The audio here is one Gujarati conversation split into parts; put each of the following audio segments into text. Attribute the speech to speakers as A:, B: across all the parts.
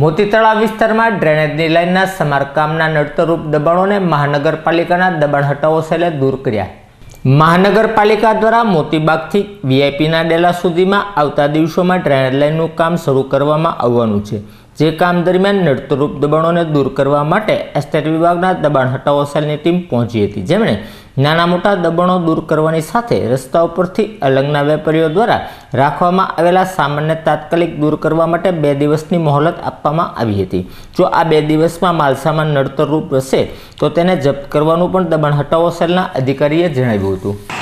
A: મોતી તળાવ વિસ્તારમાં ડ્રેનેજની લાઇનના સમારકામના નડતરરૂપ દબાણોને મહાનગરપાલિકાના દબાણ હટાવો સેલે દૂર કર્યા. મહાનગરપાલિકા દ્વારા મોતીબાગથી વીઆઈપીના ડેલા સુધીમાં આવતા દિવસોમાં ડ્રેનેજ લાઇનનું કામ શરૂ કરવામાં આવવાનું છે. જે કામ દરમિયાન નડતરરૂપ દબાણોને દૂર કરવા માટે એસ્ટેટ વિભાગના દબાણ હટાવો સેલની ટીમ પહોંચી હતી. જેમણે નાના મોટા દબાણો દૂર કરવાની સાથે રસ્તા ઉપરથી અલગના વેપારીઓ દ્વારા રાખવામાં આવેલા સામાનને તાત્કાલિક દૂર કરવા માટે બે દિવસની મોહલત આપવામાં આવી હતી. જો આ બે દિવસમાં માલસામાન નડતરરૂપ હશે, તો તેને જપ્ત કરવાનું પણ દબાણ હટાવો સેલના અધિકારીએ જણાવ્યું હતું.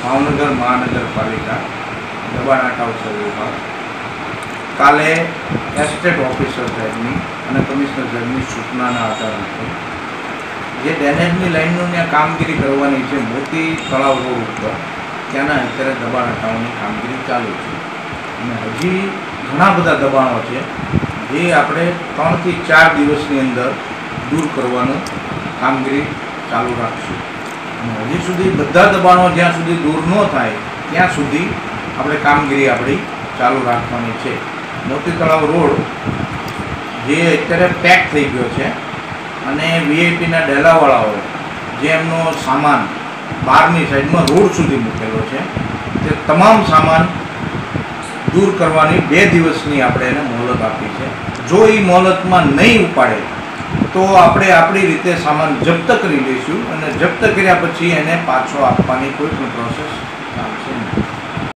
B: ભાવનગર મહાનગરપાલિકા દબાણ હટાવ વિભાગ કાલે એસ્ટેટ ઓફિસર સાહેબની અને કમિશનર સાહેબની સૂચનાના આધારે જે ડ્રેનેજની લાઇનનું ત્યાં કામગીરી કરવાની છે મોતી તળાવ રોડ ઉપર, ત્યાંના અત્યારે દબાણ હટાવવાની કામગીરી ચાલુ છે. અને હજી ઘણા બધા દબાણો છે, જે આપણે ત્રણથી ચાર દિવસની અંદર દૂર કરવાનું કામગીરી ચાલુ રાખશું. અને હજી સુધી બધા દબાણો જ્યાં સુધી દૂર ન થાય, ત્યાં સુધી આપણે કામગીરી આપણી ચાલુ રાખવાની છે. મોતી તળાવ રોડ જે અત્યારે પેક થઈ ગયો છે અને વીઆઈપીના ડેલાવાળાઓ જે એમનો સામાન બહારની સાઈડમાં રોડ સુધી મૂકેલો છે, તે તમામ સામાન દૂર કરવાની બે દિવસની આપણે એને મોહલત આપી છે. જો એ મોહલતમાં નહીં ઉપાડે, તો આપણે આપણી રીતે સામાન જપ્ત કરી લઈશું અને જપ્ત કર્યા પછી એને પાછો આપવાની કોઈ પણ પ્રોસેસ ચાલશે નહીં.